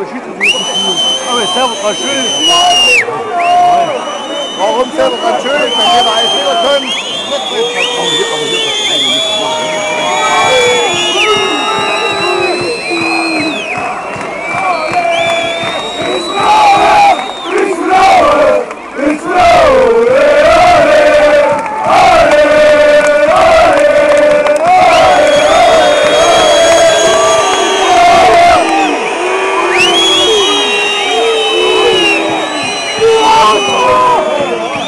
aber schießen Sie nicht Aber es ist einfach schön. Warum Servo einfach schön? Oh!